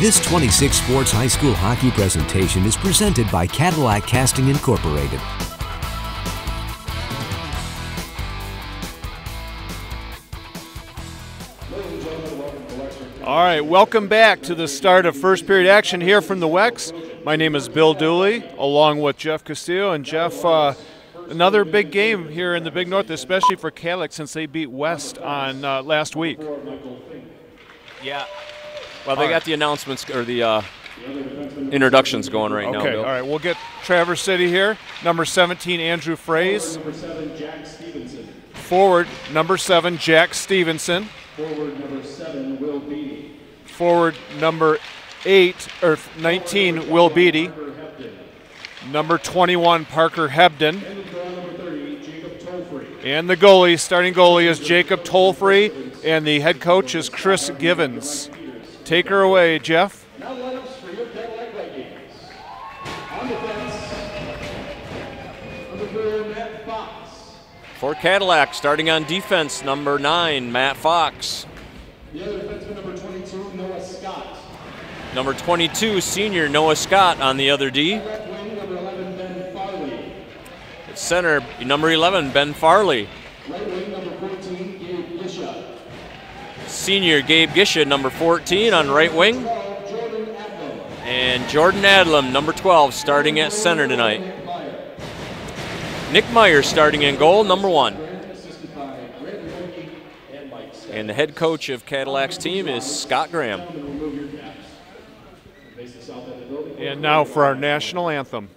This 26 Sports High School hockey presentation is presented by Cadillac Casting Incorporated. All right, welcome back to the start of first period action here from the Wex. My name is Bill Dooley, along with Jeff Castillo. And Jeff, uh, another big game here in the Big North, especially for Cadillac since they beat West on uh, last week. Yeah. Well, they got the announcements or the uh, introductions going right now. Okay, all right, we'll get Traverse City here. Number 17, Andrew Fraze. Forward, number seven, Jack Stevenson. Forward number seven, Will Beatty. Forward, number eight, or 19, Will Beatty. Number 21, Parker Hebden. And 30, And the goalie, starting goalie, is Jacob Tolfree, and the head coach is Chris Givens. Take her away, Jeff. For Cadillac starting on defense, number nine, Matt Fox. The other defenseman, number 22, Noah Scott. Number 22, senior Noah Scott on the other D. Wing, number 11, Ben Farley. At center, number 11, Ben Farley. Right wing, number 14, Gabe Gisha. Senior Gabe Gisha, number 14 on right wing. 12, Jordan Adler. And Jordan Adlam, number 12, starting at center tonight. Nick Meyer starting in goal, number one. And the head coach of Cadillac's team is Scott Graham. And now for our national anthem.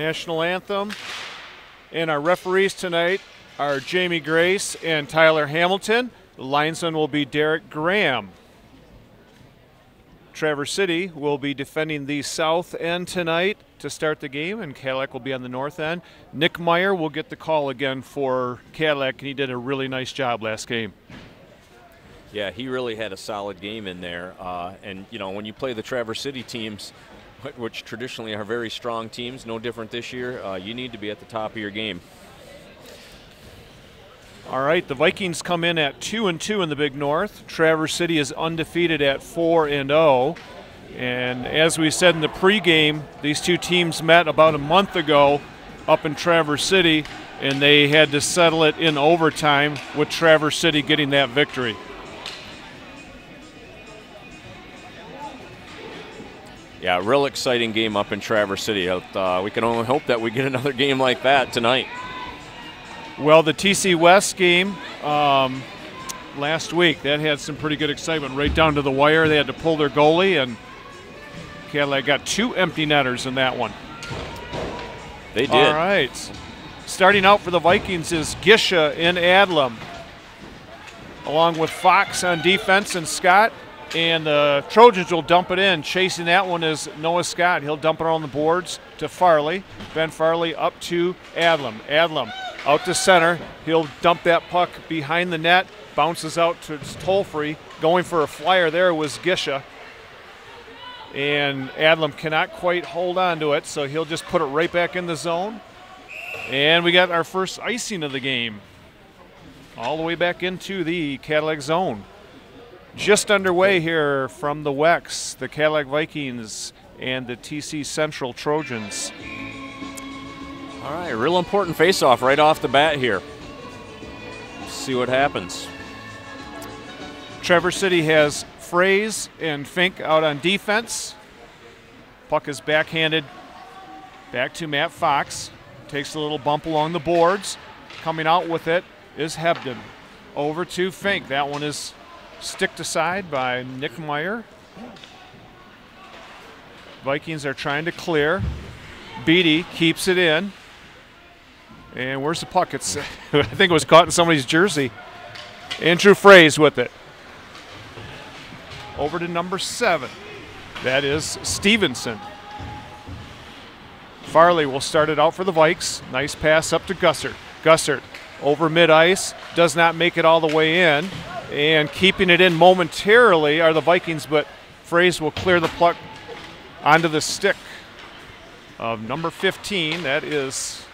National anthem. And our referees tonight are Jamie Grace and Tyler Hamilton. The linesman will be Derek Graham. Traverse City will be defending the south end tonight to start the game, and Cadillac will be on the north end. Nick Meyer will get the call again for Cadillac, and he did a really nice job last game. Yeah, he really had a solid game in there. Uh, and, you know, when you play the Traverse City teams, which traditionally are very strong teams, no different this year, uh, you need to be at the top of your game. All right, the Vikings come in at two and two in the Big North. Traverse City is undefeated at four and zero. And as we said in the pregame, these two teams met about a month ago up in Traverse City, and they had to settle it in overtime with Traverse City getting that victory. Yeah, real exciting game up in Traverse City. Uh, we can only hope that we get another game like that tonight. Well, the TC West game um, last week that had some pretty good excitement right down to the wire. They had to pull their goalie, and Cadillac got two empty netters in that one. They did. All right. Starting out for the Vikings is Gisha in Adlam, along with Fox on defense and Scott. And the Trojans will dump it in. Chasing that one is Noah Scott. He'll dump it on the boards to Farley. Ben Farley up to Adlam. Adlam out to center. He'll dump that puck behind the net Bounces out to Tolfree. Going for a flyer there was Gisha. And Adlam cannot quite hold on to it, so he'll just put it right back in the zone. And we got our first icing of the game. All the way back into the Cadillac zone. Just underway here from the Wex, the Cadillac Vikings and the TC Central Trojans. All right, real important face-off right off the bat here. Let's see what happens. Traverse City has Fraze and Fink out on defense. Puck is backhanded back to Matt Fox. Takes a little bump along the boards. Coming out with it is Hebden. Over to Fink. That one is sticked aside by Nick Meyer. Vikings are trying to clear. Beatty keeps it in. And where's the puck? It's I think it was caught in somebody's jersey. Andrew Fraze with it. Over to number seven. That is Stevenson. Farley will start it out for the Vikes. Nice pass up to Gussert. Gussert over mid ice, does not make it all the way in. And keeping it in momentarily are the Vikings, but Fraze will clear the puck onto the stick of number 15. That is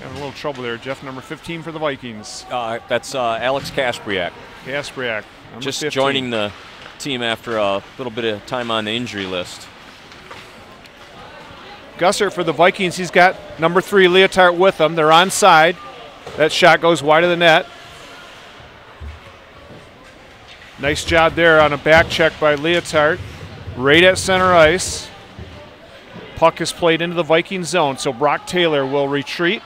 having a little trouble there, Jeff. Number 15 for the Vikings. Uh, that's uh, Alex Kaspriak. Kaspriak. Just 15. joining the team after a little bit of time on the injury list. Gussert for the Vikings. He's got number three Leotard with him. They're on side. That shot goes wide of the net. Nice job there on a back check by Leotard. Right at center ice. Puck is played into the Viking zone, so Brock Taylor will retreat.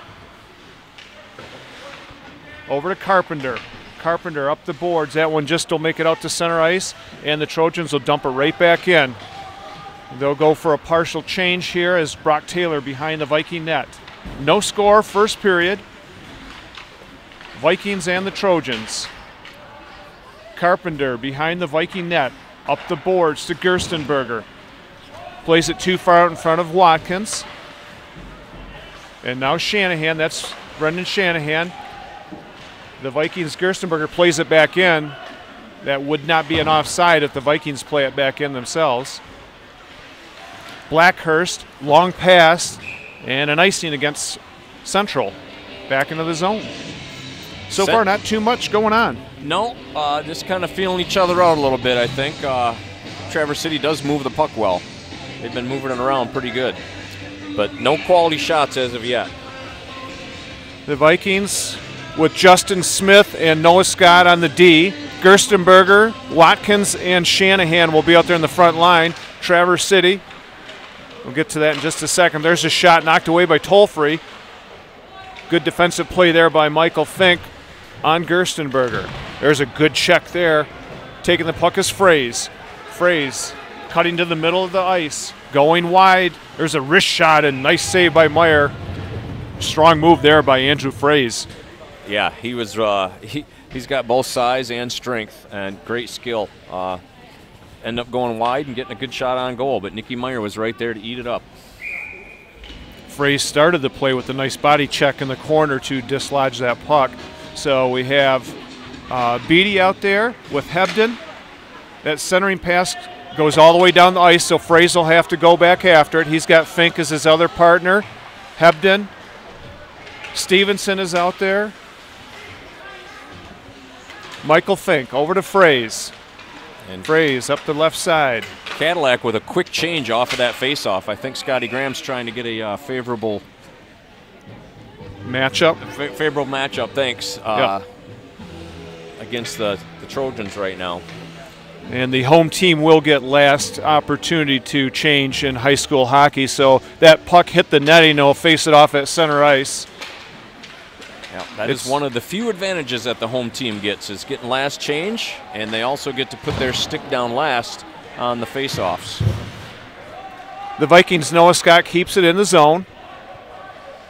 Over to Carpenter. Carpenter up the boards. That one just will make it out to center ice, and the Trojans will dump it right back in. They'll go for a partial change here as Brock Taylor behind the Viking net. No score, first period. Vikings and the Trojans. Carpenter behind the Viking net, up the boards to Gerstenberger. Plays it too far out in front of Watkins. And now Shanahan, that's Brendan Shanahan. The Vikings, Gerstenberger plays it back in. That would not be an offside if the Vikings play it back in themselves. Blackhurst, long pass, and an icing against Central. Back into the zone. So far, not too much going on. No, uh, just kind of feeling each other out a little bit, I think. Uh, Traverse City does move the puck well. They've been moving it around pretty good. But no quality shots as of yet. The Vikings with Justin Smith and Noah Scott on the D. Gerstenberger, Watkins, and Shanahan will be out there in the front line. Traverse City. We'll get to that in just a second. There's a shot knocked away by Tolfree. Good defensive play there by Michael Fink on Gerstenberger. There's a good check there. Taking the puck is Fraze. Fraze cutting to the middle of the ice, going wide. There's a wrist shot and nice save by Meyer. Strong move there by Andrew Fraze. Yeah, he was. Uh, he he's got both size and strength and great skill. Uh, end up going wide and getting a good shot on goal, but Nicky Meyer was right there to eat it up. Fraze started the play with a nice body check in the corner to dislodge that puck. So we have uh, Beatty out there with Hebden. That centering pass goes all the way down the ice, so Fraze will have to go back after it. He's got Fink as his other partner. Hebden. Stevenson is out there. Michael Fink over to Fraze. And Fraze up the left side. Cadillac with a quick change off of that faceoff. I think Scotty Graham's trying to get a uh, favorable Matchup. fa- favorable matchup. Thanks. Uh, Against the, the Trojans right now. And the home team will get last opportunity to change in high school hockey. So that puck hit the netting, they'll face it off at center ice. Yeah, that is It's- one of the few advantages that the home team gets is getting last change, and they also get to put their stick down last on the faceoffs. The Vikings, Noah Scott keeps it in the zone.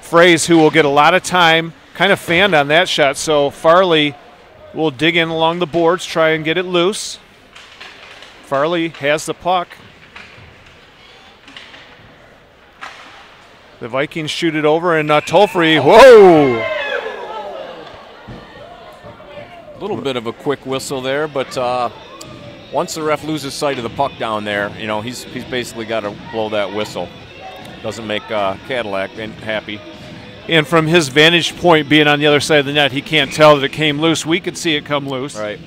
Fraze, who will get a lot of time, kind of fanned on that shot. So Farley will dig in along the boards, try and get it loose. Farley has the puck. The Vikings shoot it over, and uh, Tolfree, whoa! little bit of a quick whistle there, but uh, once the ref loses sight of the puck down there, you know, he's, he's basically got to blow that whistle. Doesn't make uh, Cadillac happy. And from his vantage point, being on the other side of the net, he can't tell that it came loose. We could see it come loose. Right.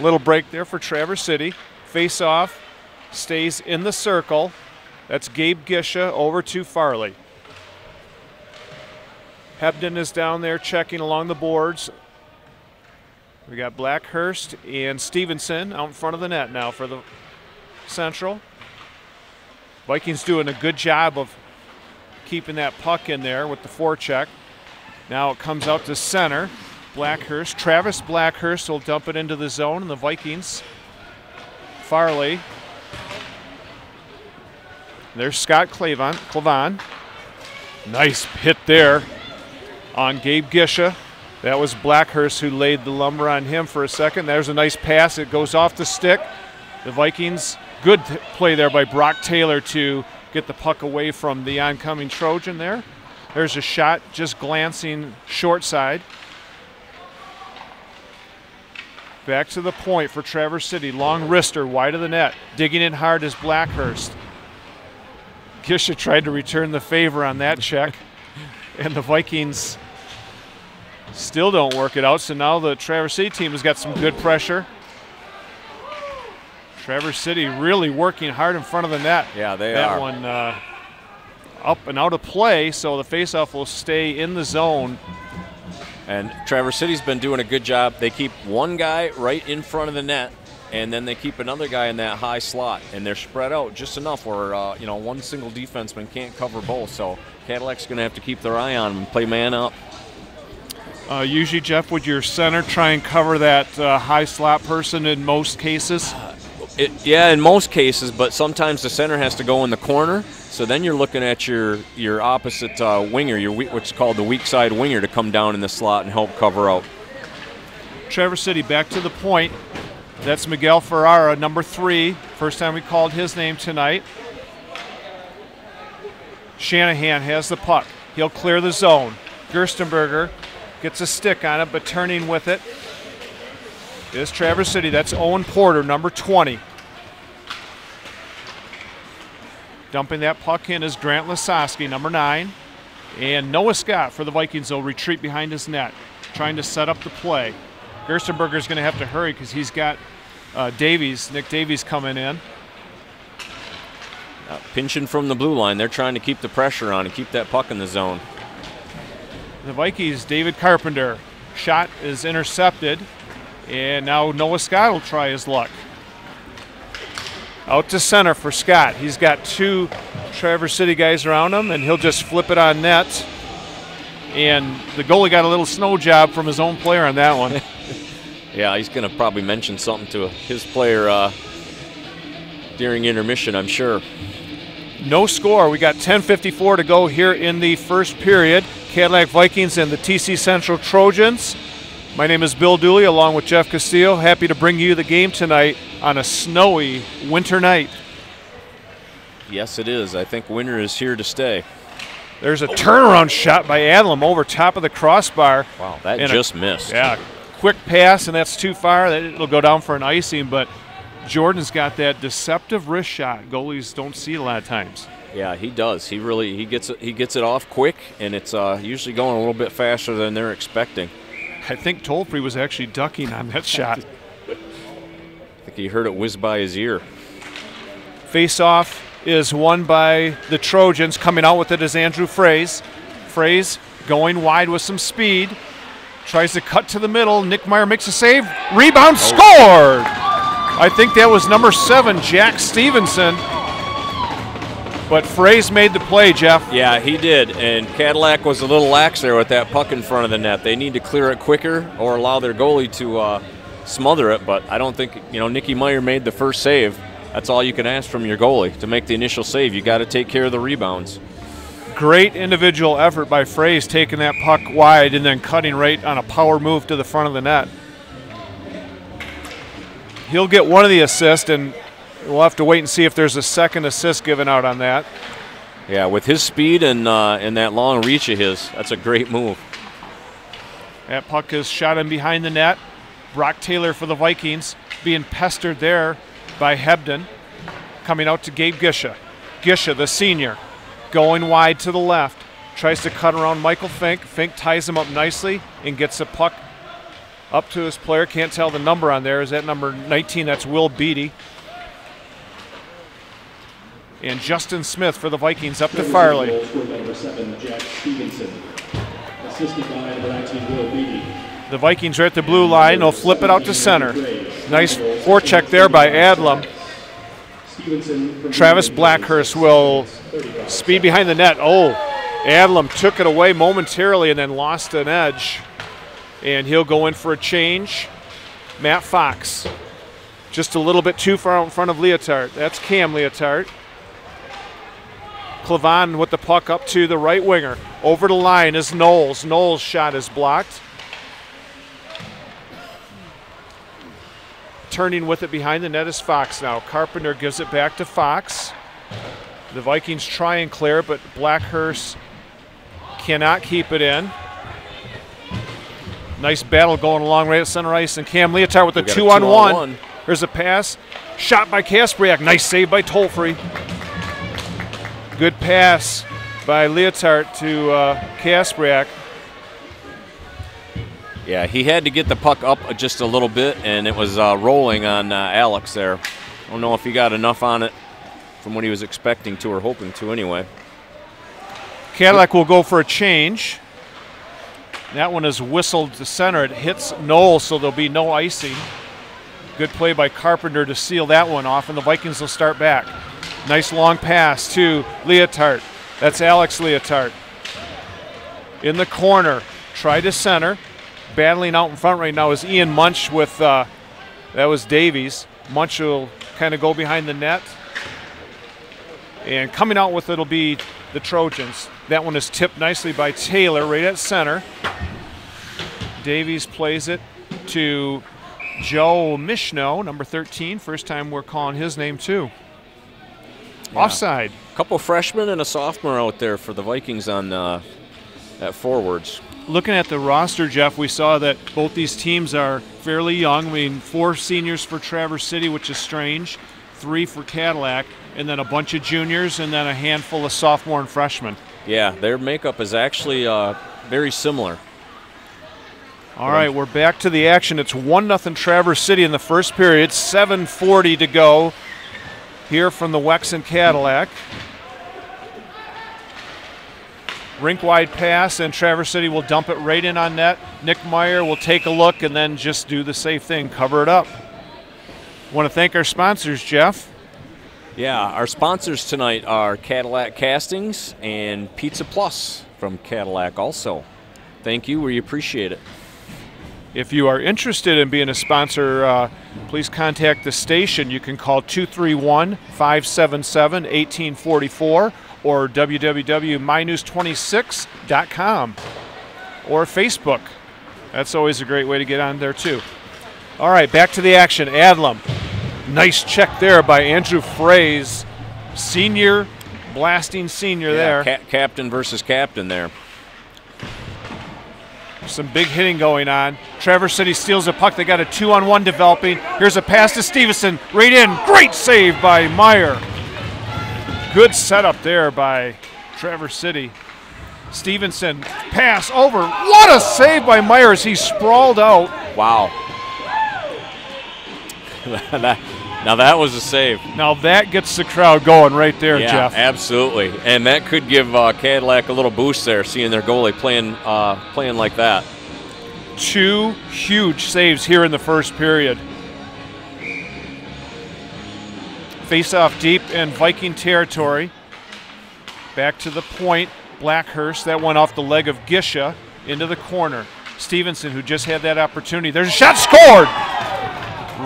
Little break there for Traverse City. Face off, stays in the circle. That's Gabe Gisha over to Farley. Hebden is down there checking along the boards. We got Blackhurst and Stevenson out in front of the net now for the Central. Vikings doing a good job of keeping that puck in there with the forecheck. Now it comes out to center. Blackhurst, Travis Blackhurst will dump it into the zone, and the Vikings. Farley. There's Scott Clavon. Clavon. Nice hit there on Gabe Gisha. That was Blackhurst who laid the lumber on him for a second. There's a nice pass. It goes off the stick. The Vikings, good play there by Brock Taylor to get the puck away from the oncoming Trojan there. There's a shot just glancing short side. Back to the point for Traverse City. Long wrister, wide of the net. Digging in hard is Blackhurst. Gisha tried to return the favor on that check. and the Vikings still don't work it out. So now the Traverse City team has got some good pressure. Traverse City really working hard in front of the net. Yeah, they that are. That one uh, up and out of play, so the faceoff will stay in the zone. And Traverse City's been doing a good job. They keep one guy right in front of the net, and then they keep another guy in that high slot, and they're spread out just enough where uh, you know one single defenseman can't cover both. So Cadillac's going to have to keep their eye on them and play man up. Uh, usually, Jeff, would your center try and cover that uh, high slot person in most cases? It, yeah, in most cases, but sometimes the center has to go in the corner. So then you're looking at your your opposite uh, winger, your what's called the weak side winger, to come down in the slot and help cover out. Traverse City back to the point. That's Miguel Ferrara, number three. First time we called his name tonight. Shanahan has the puck. He'll clear the zone. Gerstenberger gets a stick on it, but turning with it is Traverse City. That's Owen Porter, number 20. Dumping that puck in is Grant Lasoski, number nine. And Noah Scott for the Vikings will retreat behind his net, trying to set up the play. Gerstenberger is going to have to hurry because he's got uh, Davies, Nick Davies coming in. Uh, pinching from the blue line. They're trying to keep the pressure on and keep that puck in the zone. The Vikings, David Carpenter. Shot is intercepted. And now Noah Scott will try his luck. Out to center for Scott. He's got two Traverse City guys around him, and he'll just flip it on net. And the goalie got a little snow job from his own player on that one. yeah, he's going to probably mention something to his player uh, during intermission, I'm sure. No score. We got 10:54 to go here in the first period. Cadillac Vikings and the TC Central Trojans. My name is Bill Dooley along with Jeff Castillo. Happy to bring you the game tonight on a snowy winter night. Yes, it is. I think winter is here to stay. There's a turnaround shot by Adlam over top of the crossbar. Wow, that just a, missed. Yeah, quick pass, and that's too far. It'll go down for an icing, but Jordan's got that deceptive wrist shot. Goalies don't see it a lot of times. Yeah, he does. He really he gets it he gets it off quick, and it's uh, usually going a little bit faster than they're expecting. I think Tolfree was actually ducking on that shot. I think he heard it whiz by his ear. Face off is won by the Trojans. Coming out with it is Andrew Fraze. Fraze going wide with some speed. Tries to cut to the middle. Nick Meyer makes a save. Rebound oh. scored! I think that was number seven, Jack Stevenson. But Fraze made the play, Jeff. Yeah, he did. And Cadillac was a little lax there with that puck in front of the net. They need to clear it quicker or allow their goalie to uh, smother it. But I don't think, you know, Nicky Meyer made the first save. That's all you can ask from your goalie to make the initial save. You got to take care of the rebounds. Great individual effort by Fraze taking that puck wide and then cutting right on a power move to the front of the net. He'll get one of the assists, and we'll have to wait and see if there's a second assist given out on that. Yeah, with his speed and uh, and that long reach of his, that's a great move. That puck is shot in behind the net. Brock Taylor for the Vikings being pestered there by Hebden. Coming out to Gabe Gisha. Gisha, the senior, going wide to the left. Tries to cut around Michael Fink. Fink ties him up nicely and gets the puck up to his player. Can't tell the number on there. Is that number 19? That's Will Beatty. And Justin Smith for the Vikings up to Farley. Goals for number seven, Jack Stevenson. Assisted by number 19, Will Beatty. The Vikings are at the blue line. They'll flip it out to center. Nice forecheck there by Adlam. Travis Blackhurst will speed behind the net. Oh, Adlam took it away momentarily and then lost an edge. And he'll go in for a change. Matt Fox, just a little bit too far out in front of Leotard. That's Cam Leotard. Clevan with the puck up to the right winger. Over the line is Knowles. Knowles' shot is blocked. Turning with it behind the net is Fox now. Carpenter gives it back to Fox. The Vikings try and clear, but Blackhurst cannot keep it in. Nice battle going along right at center ice, and Cam Leotard with the a two on one. two-on-one. There's a pass. Shot by Kaspriak. Nice save by Tolfree. Good pass by Leotard to uh, Kaspriak. Yeah, he had to get the puck up just a little bit, and it was uh, rolling on uh, Alex there. I don't know if he got enough on it from what he was expecting to or hoping to anyway. Cadillac will go for a change. That one is whistled to center. It hits Knoll, so there'll be no icing. Good play by Carpenter to seal that one off, and the Vikings will start back. Nice long pass to Leotard. That's Alex Leotard. In the corner, try to center. Battling out in front right now is Ian Munch with, uh, that was Davies. Munch will kind of go behind the net. And coming out with it will be the Trojans. That one is tipped nicely by Taylor right at center. Davies plays it to Joe Mishno, number 13. First time we're calling his name too. Offside. A couple freshmen and a sophomore out there for the Vikings on uh, at forwards. Looking at the roster, Jeff, we saw that both these teams are fairly young. I mean, four seniors for Traverse City, which is strange, three for Cadillac, and then a bunch of juniors, and then a handful of sophomore and freshmen. Yeah, their makeup is actually uh, very similar. All right, we're back to the action. It's 1 0 Traverse City in the first period, 7.40 to go here from the Wexon Cadillac. Rink wide pass, and Traverse City will dump it right in on net. Nick Meyer will take a look and then just do the safe thing, cover it up. Want to thank our sponsors, Jeff. Yeah, our sponsors tonight are Cadillac Castings and Pizza Plus from Cadillac also. Thank you, we appreciate it. If you are interested in being a sponsor, uh, please contact the station. You can call 231 577 1844 or www.mynews26.com or Facebook. That's always a great way to get on there, too. All right, back to the action. Adlam. Nice check there by Andrew Fraze. Senior, blasting senior there. Ca- captain versus captain there. Some big hitting going on. Traverse City steals a puck. They got a two on one developing. Here's a pass to Stevenson. Right in. Great save by Meyer. Good setup there by Traverse City. Stevenson pass over. What a save by Meyer as he sprawled out. Wow. Now that was a save. Now that gets the crowd going right there, Yeah, Jeff. absolutely. And that could give uh, Cadillac a little boost there, seeing their goalie playing uh, playing like that. Two huge saves here in the first period. Face off deep in Viking territory. Back to the point. Blackhurst. That went off the leg of Gisha into the corner. Stevenson, who just had that opportunity. There's a shot scored!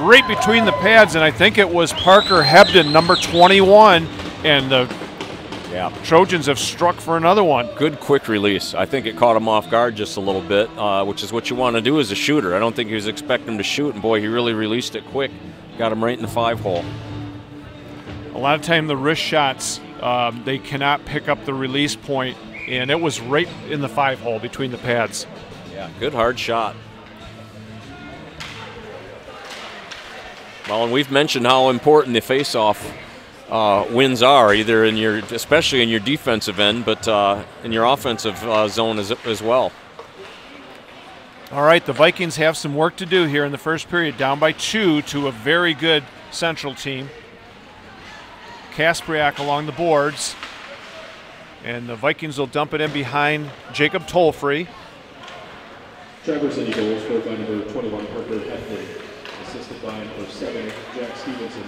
Right between the pads, and I think it was Parker Hebden, number 21. And the Yeah. Trojans have struck for another one. Good quick release. I think it caught him off guard just a little bit, uh, which is what you want to do as a shooter. I don't think he was expecting him to shoot, and boy, he really released it quick. Got him right in the five hole. A lot of time the wrist shots, um, they cannot pick up the release point, and it was right in the five hole between the pads. Yeah, good hard shot. Well, and we've mentioned how important the face-off uh, wins are, either in your, especially in your defensive end, but uh, in your offensive uh, zone as, as well. All right, the Vikings have some work to do here in the first period, down by two to a very good Central team. Kaspriak along the boards, and the Vikings will dump it in behind Jacob Tolfree. Traverse City goals scored by number 21 Parker Heflin, assisted by number 7 Jack Stevenson,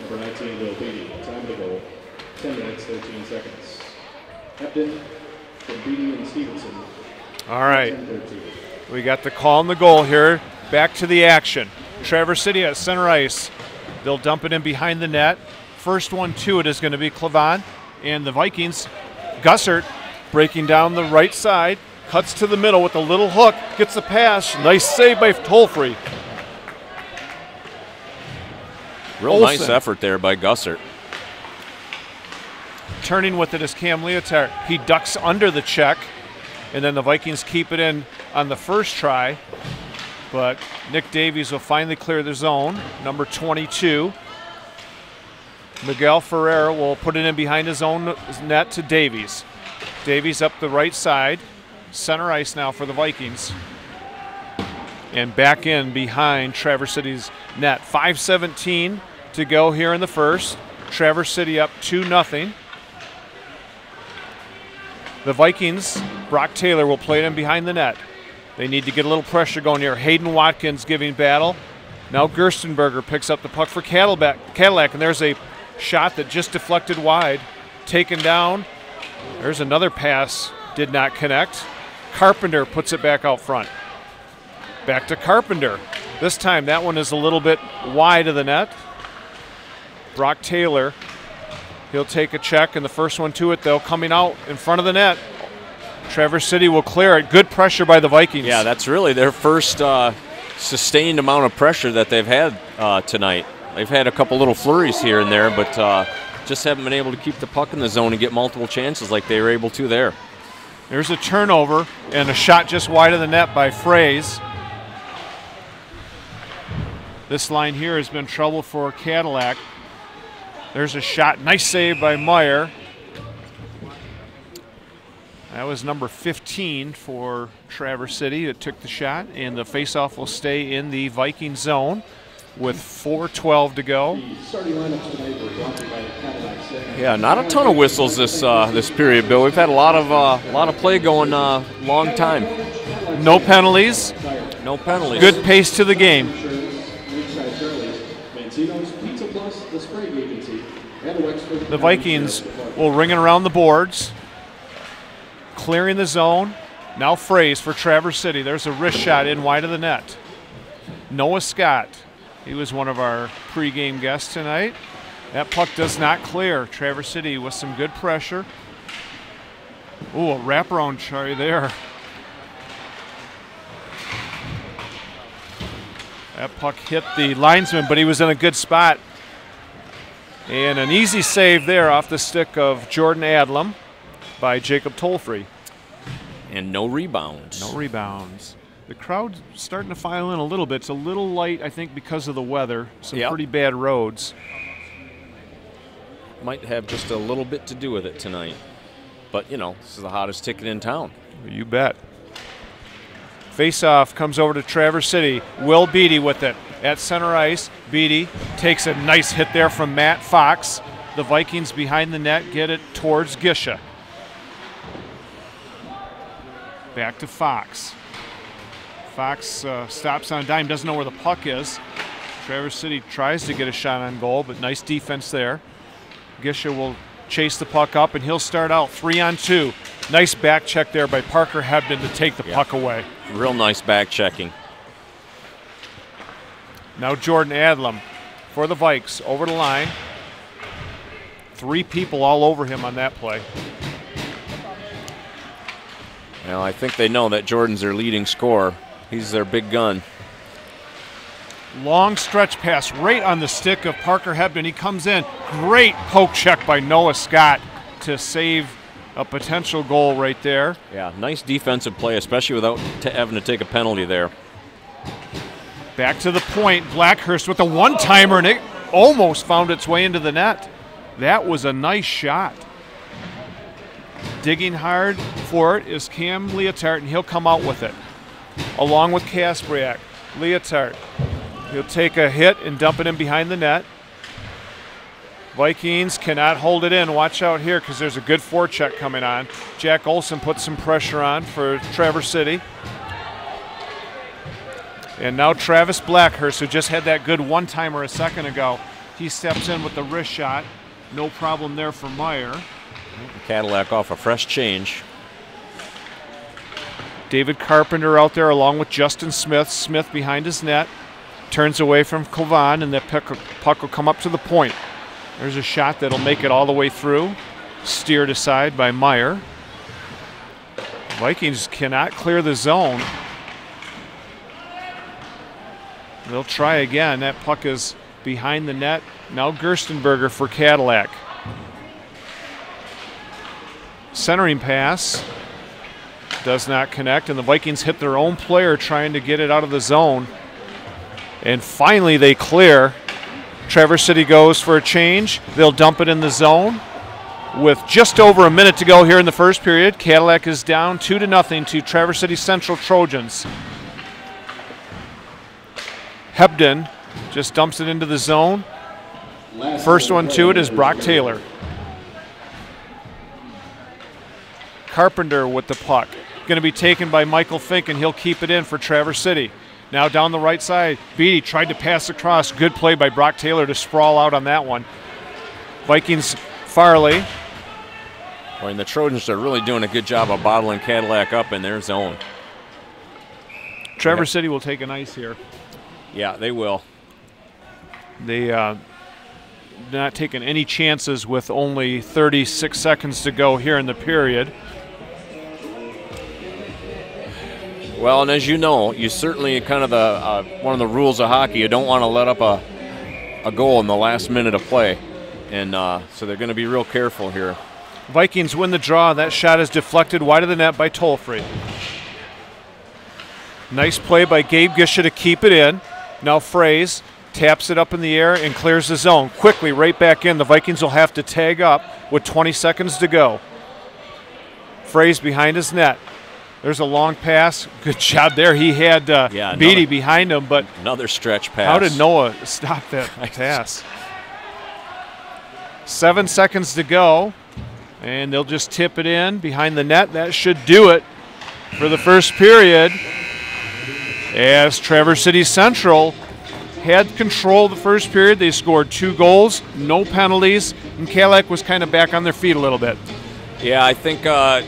number 19 Will Beatty. Time the goal, 10 minutes 13 seconds. Heflin from Beatty and Stevenson, All right, 10-13. we got the call and the goal here. Back to the action. Traverse City at center ice. They'll dump it in behind the net. First one to it is going to be Clavon. And the Vikings, Gussert breaking down the right side, cuts to the middle with a little hook, gets the pass. Nice save by Tolfree. Real Olsen. nice effort there by Gussert. Turning with it is Cam Leotard. He ducks under the check, and then the Vikings keep it in on the first try. But Nick Davies will finally clear the zone. Number 22. Miguel Ferreira will put it in behind his own net to Davies. Davies up the right side. Center ice now for the Vikings. And back in behind Traverse City's net. 5.17 to go here in the first. Traverse City up 2 0. The Vikings, Brock Taylor will play them behind the net. They need to get a little pressure going here. Hayden Watkins giving battle. Now Gerstenberger picks up the puck for Cadillac, Cadillac, and there's a shot that just deflected wide. Taken down. There's another pass, did not connect. Carpenter puts it back out front. Back to Carpenter. This time that one is a little bit wide of the net. Brock Taylor, he'll take a check, and the first one to it, though, coming out in front of the net. Traverse City will clear it. Good pressure by the Vikings. Yeah, that's really their first uh, sustained amount of pressure that they've had uh, tonight. They've had a couple little flurries here and there, but uh, just haven't been able to keep the puck in the zone and get multiple chances like they were able to there. There's a turnover and a shot just wide of the net by Fraze. This line here has been trouble for Cadillac. There's a shot. Nice save by Meyer. That was number 15 for Traverse City that took the shot, and the faceoff will stay in the Viking zone with 4:12 to go. The starting lineups tonight were brought to you by Cadillac Center. Yeah, not a ton of whistles this uh, this period, Bill. We've had a lot of uh, a lot of play going uh, long time. No penalties. No penalties. Good pace to the game. The Vikings will ring it around the boards, clearing the zone. Now Fraze for Traverse City. There's a wrist shot in wide of the net. Noah Scott, he was one of our pregame guests tonight. That puck does not clear. Traverse City with some good pressure. Ooh, a wraparound try there. That puck hit the linesman, but he was in a good spot. And an easy save there off the stick of Jordan Adlam by Jacob Tolfree. and no rebounds. No rebounds. The crowd starting to file in a little bit. It's a little light, I think, because of the weather. Some Yep. pretty bad roads. Might have just a little bit to do with it tonight. But you know, this is the hottest ticket in town. You bet. Face-off comes over to Traverse City. Will Beatty with it at center ice. Beatty takes a nice hit there from Matt Fox. The Vikings behind the net get it towards Gisha. Back to Fox. Fox uh, stops on a dime, doesn't know where the puck is. Traverse City tries to get a shot on goal, but nice defense there. Gisha will chase the puck up, and he'll start out three on two. Nice back check there by Parker Hebden to take the Yeah. puck away. Real nice back checking. Now Jordan Adlam for the Vikes over the line. Three people all over him on that play. Well, I think they know that Jordan's their leading scorer. He's their big gun. Long stretch pass right on the stick of Parker Hebden. He comes in. Great poke check by Noah Scott to save a potential goal right there. Yeah, nice defensive play, especially without having to take a penalty there. Back to the point. Blackhurst with a one timer, and it almost found its way into the net. That was a nice shot. Digging hard for it is Cam Leotard, and he'll come out with it. Along with Kaspriak. Leotard. He'll take a hit and dump it in behind the net. Vikings cannot hold it in. Watch out here because there's a good forecheck coming on. Jack Olson puts some pressure on for Traverse City. And now Travis Blackhurst, who just had that good one timer a second ago, he steps in with the wrist shot. No problem there for Meyer. Cadillac off a fresh change. David Carpenter out there along with Justin Smith. Smith behind his net. Turns away from Kovan, and that puck will come up to the point. There's a shot that'll make it all the way through. Steered aside by Meyer. Vikings cannot clear the zone. They'll try again. That puck is behind the net. Now Gerstenberger for Cadillac. Centering pass does not connect, and the Vikings hit their own player trying to get it out of the zone. And finally, they clear. Traverse City goes for a change. They'll dump it in the zone. With just over a minute to go here in the first period, Cadillac is down two to nothing to Traverse City Central Trojans. Hebden just dumps it into the zone. First one to it is Brock Taylor. Carpenter with the puck. Going to be taken by Michael Fink, and he'll keep it in for Traverse City. Now down the right side, Beatty tried to pass across. Good play by Brock Taylor to sprawl out on that one. Vikings Farley. Boy, and the Trojans are really doing a good job of bottling Cadillac up in their zone. Traverse City will take an ice here. Yeah, they will. They uh, not taking any chances with only 36 seconds to go here in the period. Well, and as you know, you certainly kind of the uh, one of the rules of hockey. You don't want to let up a a goal in the last minute of play, and uh, so they're going to be real careful here. Vikings win the draw. That shot is deflected wide of the net by Tolfree. Nice play by Gabe Gisha to keep it in. Now Fraze taps it up in the air and clears the zone. Quickly, right back in. The Vikings will have to tag up with 20 seconds to go. Fraze behind his net. There's a long pass. Good job there. He had uh, Yeah, Beatty another- behind him, but Another stretch pass. how did Noah stop that pass? Seven seconds to go, and they'll just tip it in behind the net. That should do it for the first period. As Traverse City Central had control the first period, they scored two goals, no penalties, and Cadillac was kind of back on their feet a little bit. Yeah, I think uh,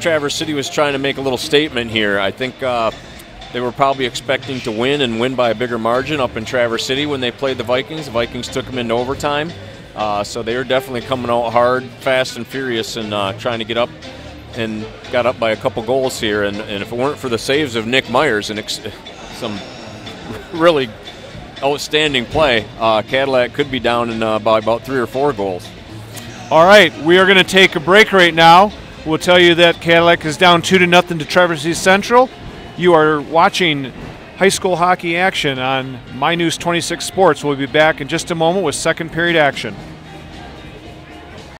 Traverse City was trying to make a little statement here. I think uh, they were probably expecting to win and win by a bigger margin up in Traverse City when they played the Vikings. The Vikings took them into overtime, uh, so they were definitely coming out hard, fast, and furious, and uh, trying to get up. And got up by a couple goals here, and, and if it weren't for the saves of Nick Myers and ex- some really outstanding play, uh, Cadillac could be down in, uh, by about three or four goals. All right, we are going to take a break right now. We'll tell you that Cadillac is down two to nothing to Traverse City Central. You are watching high school hockey action on My News 26 Sports. We'll be back in just a moment with second period action.